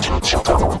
Cześć, siadam.